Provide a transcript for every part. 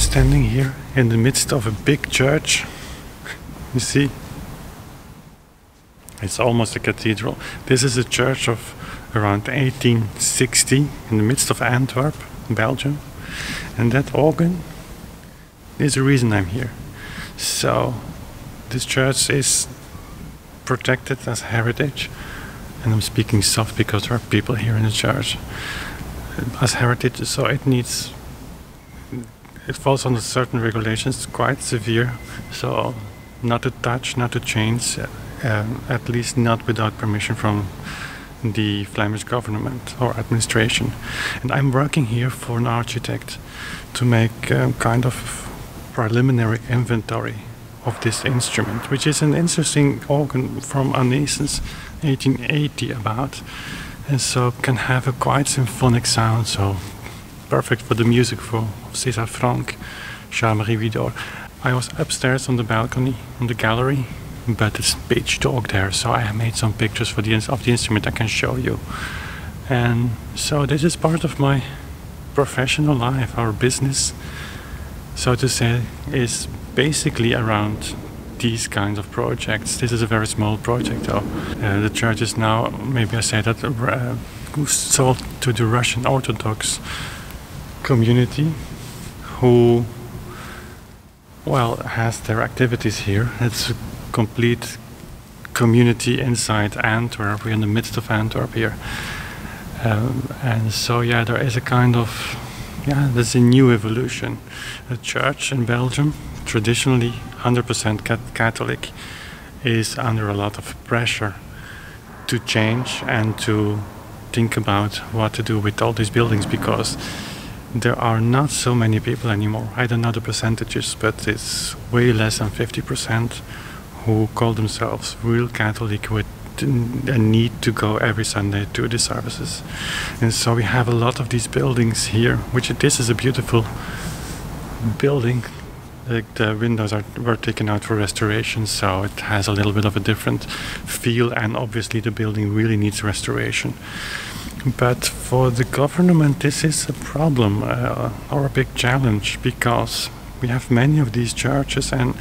Standing here in the midst of a big church. You see, it's almost a cathedral. This is a church of around 1860 in the midst of Antwerp, Belgium. And that organ is the reason I'm here. So, this church is protected as heritage. And I'm speaking soft because there are people here in the church as heritage, so it needs it falls under certain regulations, quite severe. So, not to touch, not to change, uh, at least not without permission from the Flemish government or administration. And I'm working here for an architect to make kind of preliminary inventory of this instrument, which is an interesting organ from Anneessens 1880 about, and so can have a quite symphonic sound. So perfect for the music for César Franck, Charles-Marie Widor. I was upstairs on the balcony, on the gallery, but it's pitch dark there, so I made some pictures for the of the instrument I can show you. And so this is part of my professional life, our business, so to say, is basically around these kinds of projects. This is a very small project, though. Uh, the church is now, maybe I say that, uh, sold to the Russian Orthodox community who well has their activities here. It's a complete community inside Antwerp. We're in the midst of Antwerp here. Um, and so yeah there is a kind of yeah there's a new evolution. A church in Belgium traditionally 100% Catholic is under a lot of pressure to change and to think about what to do with all these buildings because there are not so many people anymore. I don't know the percentages, but it's way less than 50% who call themselves real Catholic with a need to go every Sunday to the services. And so we have a lot of these buildings here, which this is a beautiful building. Like the windows are were taken out for restoration, so it has a little bit of a different feel, and obviously the building really needs restoration. But for the government, this is a problem uh, or a big challenge because we have many of these churches, and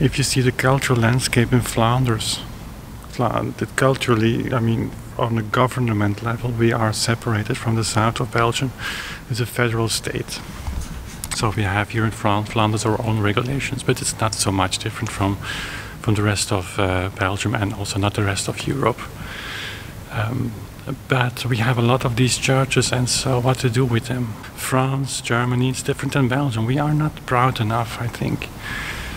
if you see the cultural landscape in Flanders, that culturally, I mean, on a government level, we are separated from the south of Belgium. It's a federal state. So we have here in France, Flanders, our own regulations, but it's not so much different from from the rest of uh, Belgium and also not the rest of Europe. Um, but we have a lot of these churches, and so what to do with them? France, Germany, it's different than Belgium. We are not proud enough, I think.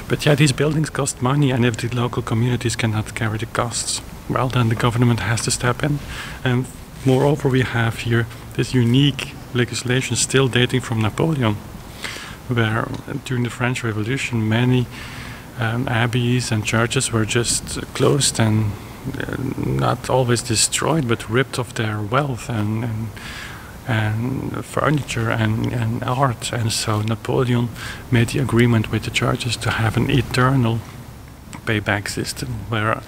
But yeah, these buildings cost money, and if the local communities cannot carry the costs, well, then the government has to step in. And moreover, we have here this unique legislation still dating from Napoleon, where during the French Revolution, many um, abbeys and churches were just closed and not always destroyed, but ripped of their wealth and, and, and furniture and, and art. And so Napoleon made the agreement with the churches to have an eternal payback system, where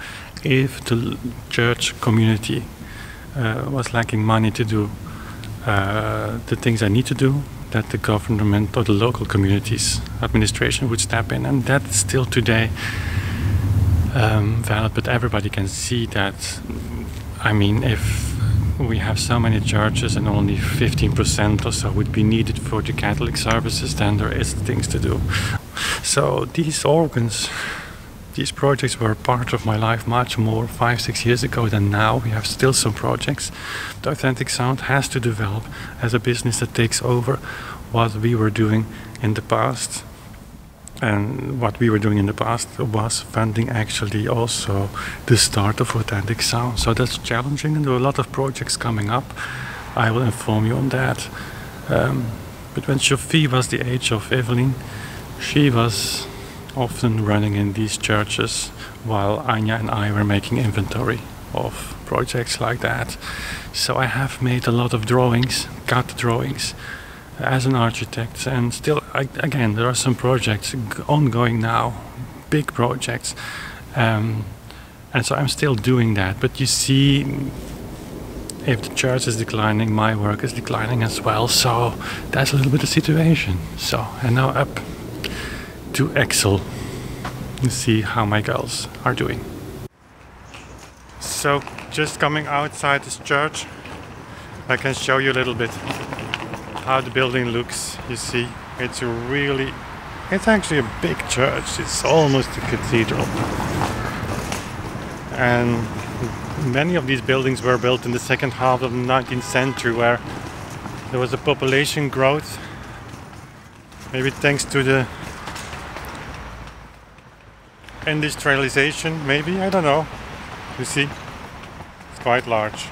if the church community uh, was lacking money to do uh, the things they need to do, that the government or the local communities administration would step in, and that still today um, valid, but everybody can see that. I mean, if we have so many churches and only 15% or so would be needed for the Catholic services, then there is things to do. So these organs, these projects were part of my life much more five, six years ago than now. We have still some projects. The authentic sound has to develop as a business that takes over what we were doing in the past and what we were doing in the past was funding actually also the start of authentic sound. So that's challenging, and there are a lot of projects coming up. I will inform you on that. Um, but when Sophie was the age of Evelyn, she was often running in these churches while Anya and I were making inventory of projects like that. So I have made a lot of drawings, cut drawings, as an architect and still again there are some projects ongoing now big projects um, and so I'm still doing that but you see if the church is declining, my work is declining as well. So that's a little bit the situation. So, and now up to Excel to see how my girls are doing. So, just coming outside this church, I can show you a little bit how the building looks. You see, it's a really, it's actually a big church. It's almost a cathedral. And many of these buildings were built in the second half of the 19th century where there was a population growth maybe thanks to the industrialization maybe I don't know you see it's quite large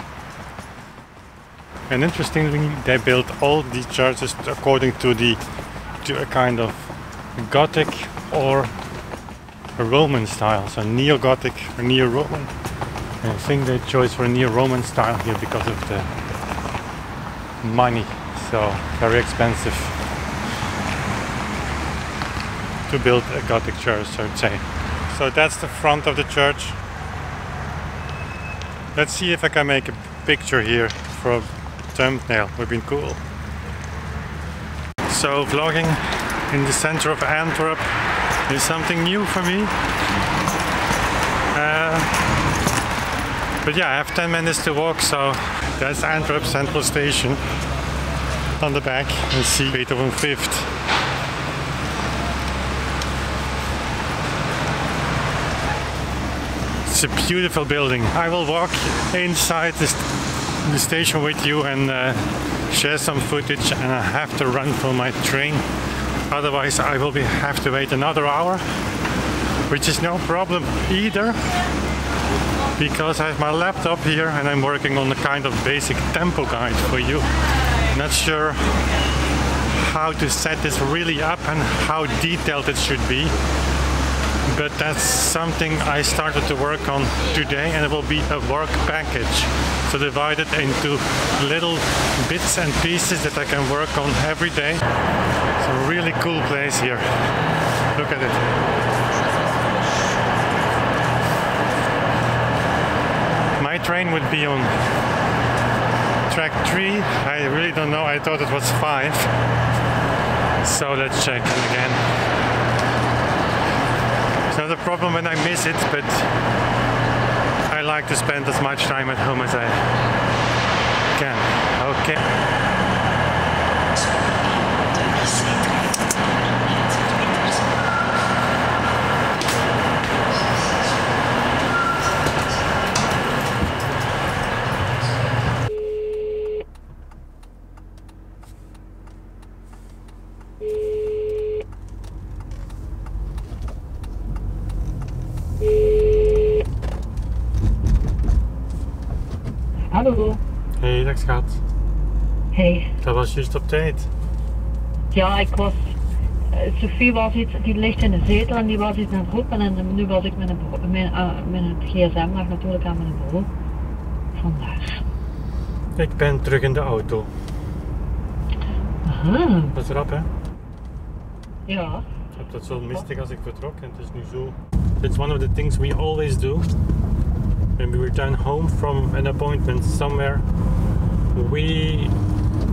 and interestingly they built all these churches according to the to a kind of Gothic or Roman style so neo-Gothic or neo-Roman I think they chose for a neo-Roman style here because of the money. So very expensive to build a Gothic church, I would say. So that's the front of the church. Let's see if I can make a picture here for thumbnail. Would been cool. So vlogging in the center of Antwerp is something new for me. Uh, but yeah, I have 10 minutes to walk, so that's Antwerp Central Station on the back and see Beethoven 5th. It's a beautiful building. I will walk inside this, the station with you and uh, share some footage and I have to run for my train. Otherwise I will be, have to wait another hour, which is no problem either because I have my laptop here and I'm working on a kind of basic tempo guide for you. Not sure how to set this really up and how detailed it should be. But that's something I started to work on today and it will be a work package. So it into little bits and pieces that I can work on every day. It's a really cool place here. Look at it. my train would be on track 3. I really don't know, I thought it was 5. So let's check again. It's not a problem when I miss it, but like to spend as much time at home as I can. Okay. Schat. Hey. Dat was juist op tijd. Ja, ik was... Uh, Sophie was iets, die ligt in de zetel en die was iets aan het roepen en nu was ik met, een, met, uh, met het gsm nog natuurlijk aan mijn bureau. Vandaar. Ik ben terug in de auto. Aha. Dat is rap, hè? Ja. Ik heb dat zo mistig als ik vertrok en het is nu zo. It's one of the things we always do. when we return home from an appointment somewhere, we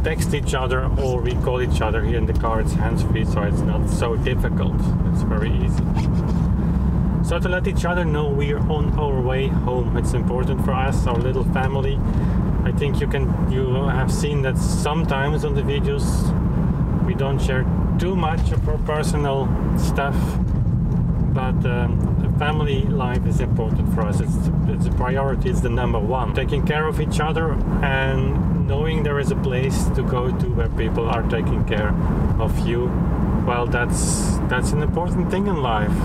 text each other or we call each other here in the car. It's hands free, so it's not so difficult. It's very easy. So to let each other know we're on our way home. It's important for us, our little family. I think you can you have seen that sometimes on the videos we don't share too much of our personal stuff, but um, family life is important for us. It's, it's a priority, it's the number one. Taking care of each other and knowing there is a place to go to where people are taking care of you. Well, that's that's an important thing in life.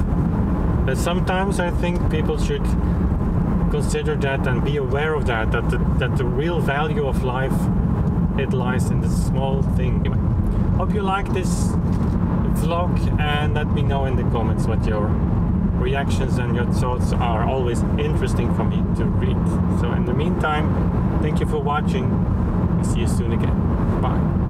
But sometimes I think people should consider that and be aware of that. That the, that the real value of life it lies in the small thing. Hope you like this vlog and let me know in the comments what your reactions and your thoughts are always interesting for me to read. So in the meantime, thank you for watching. See you soon again. Bye.